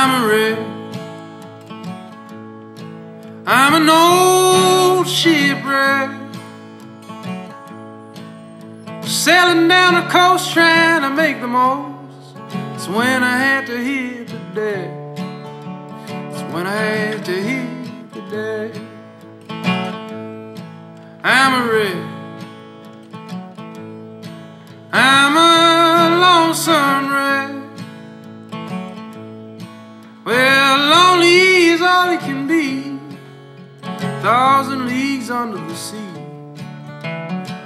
I'm a wreck. I'm an old shipwreck. Sailing down the coast trying to make the most. It's when I had to hit the deck. It's when I had to hit the deck. I'm a wreck. I'm all it can be. Thousand leagues under the sea.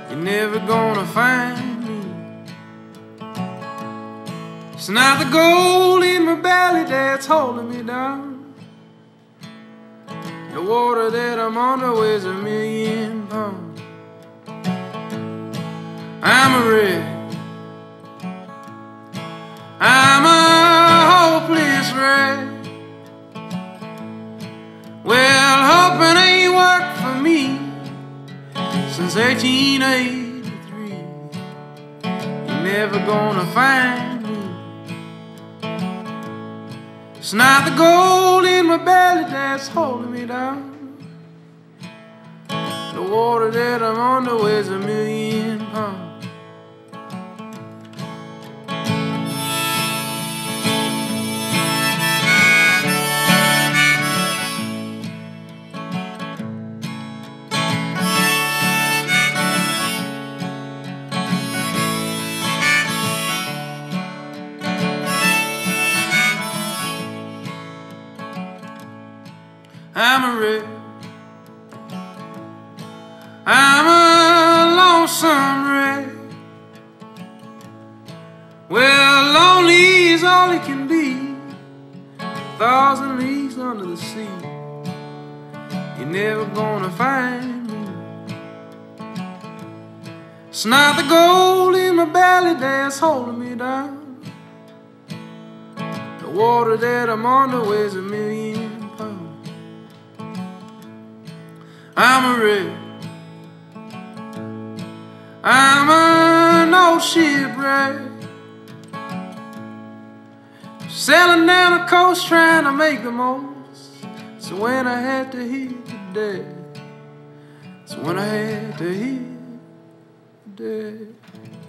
You're never gonna find me. It's not the gold in my belly that's holding me down. The water that I'm under weighs a million pounds. I'm a wreck. Since 1883. You're never gonna find me. It's not the gold in my belly that's holding me down. The water that I'm under weighs a million I'm a wreck. I'm a lonesome wreck. Well, lonely is all it can be. A Thousand leagues under the sea. You're never gonna find me. It's not the gold in my belly that's holding me down. The water that I'm under weighs a million I'm a wreck. I'm an old shipwreck. Sailing down the coast trying to make the most. So when I had to hit the deck, so when I had to hit the deck.